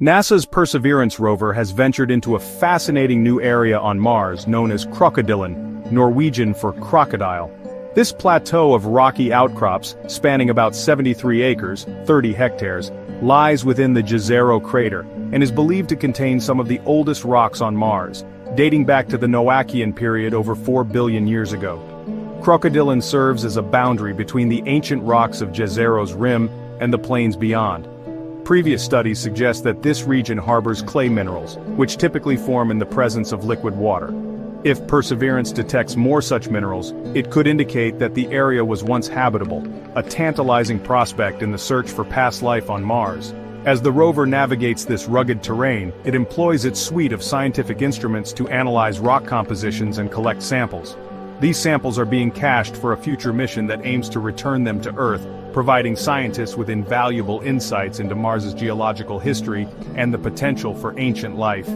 NASA's Perseverance rover has ventured into a fascinating new area on Mars known as Krokodillen, Norwegian for crocodile. This plateau of rocky outcrops, spanning about 73 acres 30 hectares, lies within the Jezero crater, and is believed to contain some of the oldest rocks on Mars, dating back to the Noachian period over 4 billion years ago. Krokodillen serves as a boundary between the ancient rocks of Jezero's rim and the plains beyond. Previous studies suggest that this region harbors clay minerals, which typically form in the presence of liquid water. If Perseverance detects more such minerals, it could indicate that the area was once habitable, a tantalizing prospect in the search for past life on Mars. As the rover navigates this rugged terrain, it employs its suite of scientific instruments to analyze rock compositions and collect samples. These samples are being cached for a future mission that aims to return them to Earth, providing scientists with invaluable insights into Mars's geological history and the potential for ancient life.